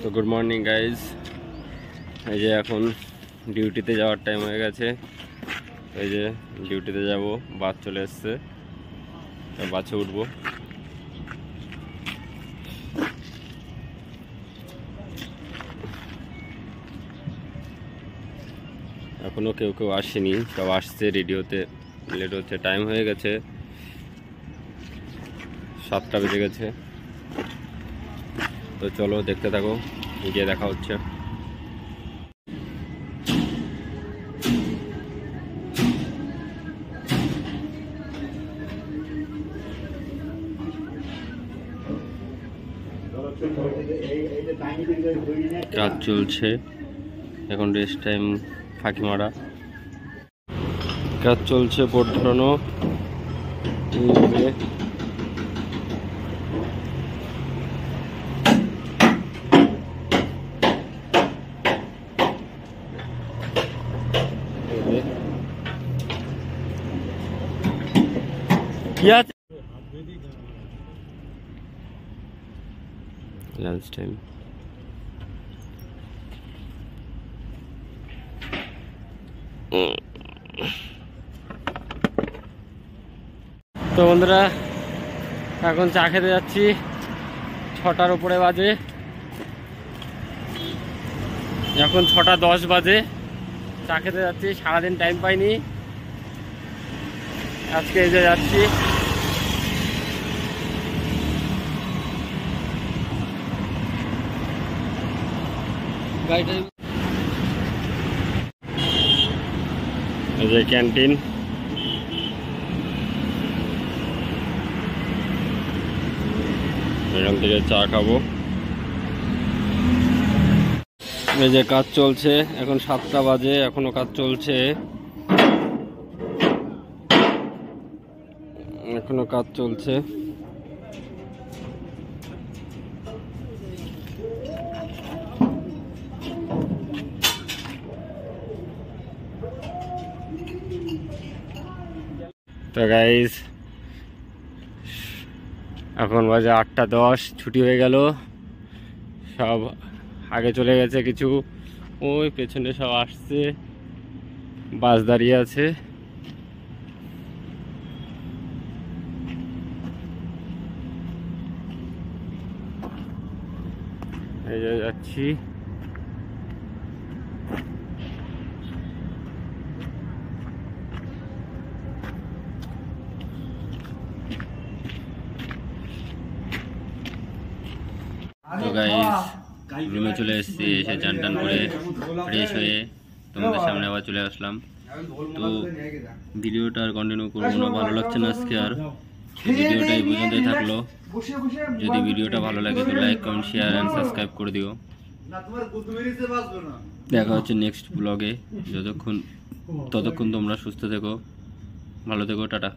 তো good morning guys এই যে এখন ডিউটিতে যাওয়ার টাইম হয়ে গেছে। এই যে ডিউটিতে যাব, বাস চলে এসছে। বাসে উঠবো। এখনও কেউ কেউ আসেনি, সব আসছে রেডিওতে লেট হচ্ছে টাইম হয়ে গেছে। সাতটা বেজে গেছে। তো চলো দেখতে থাকো, গিয়ে দেখা হচ্ছে। কাজ চলছে, এখন রেস্ট টাইম ফাঁকি মারা কাজ চলছে বোর্ড ধরানো। আছে লাঞ্চ টাইম তো বন্ধুরা এখন চা খেতে যাচ্ছি। ছটার উপরে বাজে। এখন ছটা দশ বাজে। চা খেতে যাচ্ছি সারাদিন টাইম পাইনি। আজকে এই যে যাচ্ছি। এই যে ক্যান্টিন। এখান থেকে চা খাব। এই যে কাজ চলছে, এখন সাতটা বাজে, এখনও কাজ চলছে। এখনও কাজ চলছে। তো গাইজ এখন বাজে আটটা দশ, ছুটি হয়ে গেল। সব আগে চলে গেছে কিছু। ওই পেছনে সব আসছে, বাস দাঁড়িয়ে আছে। যাচ্ছি। রুমে চলে এসেছি, এসে চান টান করে ফ্রেশ হয়ে তোমাদের সামনে আবার চলে আসলাম। তো ভিডিওটা আর কন্টিনিউ করব না, ভালো লাগছে না আজকে আর। তো ভিডিওটা এই পর্যন্তই থাকল। যদি ভিডিওটা ভালো লাগে তো like comment share and subscribe করে দিও। দেখা হচ্ছে নেক্সট ব্লগে যতক্ষণ ততক্ষণ তোমরা সুস্থ থেকো। ভালো থেকো টাটা।